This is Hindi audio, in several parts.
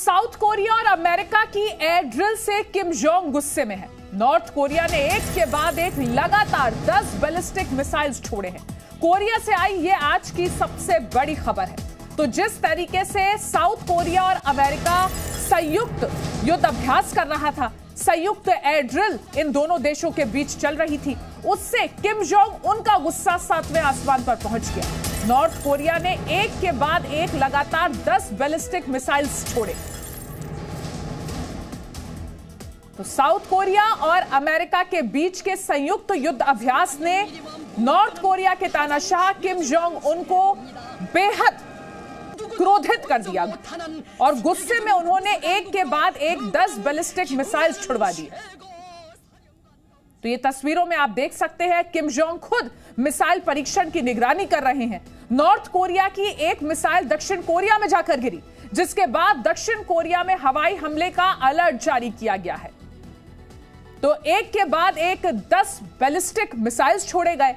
साउथ कोरिया और अमेरिका की एयर ड्रिल से किम जोंग गुस्से में है। नॉर्थ कोरिया ने एक के बाद एक लगातार 10 बैलिस्टिक मिसाइल्स छोड़े हैं। कोरिया से आई ये आज की सबसे बड़ी खबर है। तो जिस तरीके से साउथ कोरिया और अमेरिका संयुक्त युद्ध अभ्यास कर रहा था संयुक्त एयर ड्रिल इन दोनों देशों के बीच चल रही थी। उससे किम जोंग उनका गुस्सा सातवें आसमान पर पहुँच गया। नॉर्थ कोरिया ने एक के बाद एक लगातार 10 बैलिस्टिक मिसाइल्स छोड़े। तो साउथ कोरिया और अमेरिका के बीच के संयुक्त युद्ध अभ्यास ने नॉर्थ कोरिया के तानाशाह किम जोंग उनको बेहद क्रोधित कर दिया। और गुस्से में उन्होंने एक के बाद एक दस बैलिस्टिक मिसाइल्स छुड़वा दी। तो ये तस्वीरों में आप देख सकते हैं किम जोंग खुद मिसाइल परीक्षण की निगरानी कर रहे हैं। नॉर्थ कोरिया की एक मिसाइल दक्षिण कोरिया में जाकर गिरी, जिसके बाद दक्षिण कोरिया में हवाई हमले का अलर्ट जारी किया गया है। तो एक के बाद एक दस बैलिस्टिक मिसाइल्स छोड़े गए।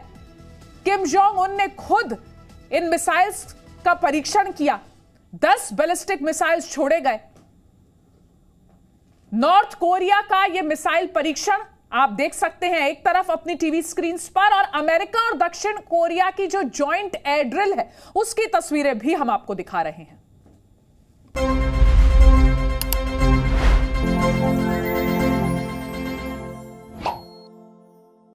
किम जोंग उन ने खुद इन मिसाइल्स का परीक्षण किया। दस बैलिस्टिक मिसाइल छोड़े गए। नॉर्थ कोरिया का यह मिसाइल परीक्षण, आप देख सकते हैं, एक तरफ़ अपनी टीवी स्क्रीन पर और अमेरिका और दक्षिण कोरिया की जो ज्वाइंट एयर ड्रिल है, उसकी तस्वीरें भी हम आपको दिखा रहे हैं।